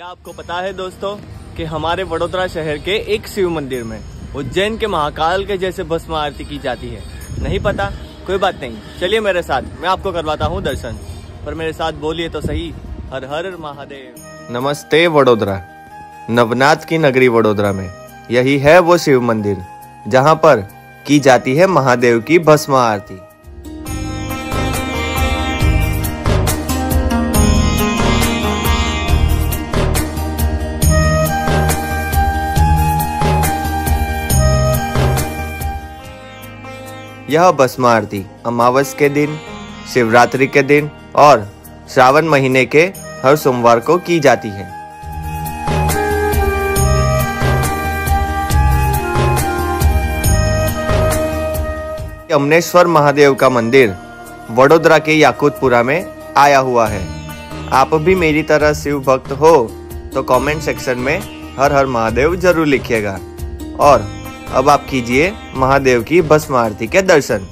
क्या आपको पता है दोस्तों कि हमारे वडोदरा शहर के एक शिव मंदिर में उज्जैन के महाकाल के जैसे भस्म आरती की जाती है? नहीं पता? कोई बात नहीं। चलिए मेरे साथ, मैं आपको करवाता हूँ दर्शन। पर मेरे साथ बोलिए तो सही। हर हर महादेव। नमस्ते वडोदरा। नवनाथ की नगरी वडोदरा में। यही है वो शिव मंदिर, जहाँ पर की जाती है महादेव की भस्म आरती। यह भस्म आरती अमावस के दिन, शिवरात्रि के दिन और श्रावण महीने के हर सोमवार को की जाती है। अमनेश्वर महादेव का मंदिर वडोदरा के याकूतपुरा में आया हुआ है। आप भी मेरी तरह शिव भक्त हो तो कमेंट सेक्शन में हर हर महादेव ज़रूर लिखिएगा। और अब आप कीजिए महादेव की भस्म आरती के दर्शन।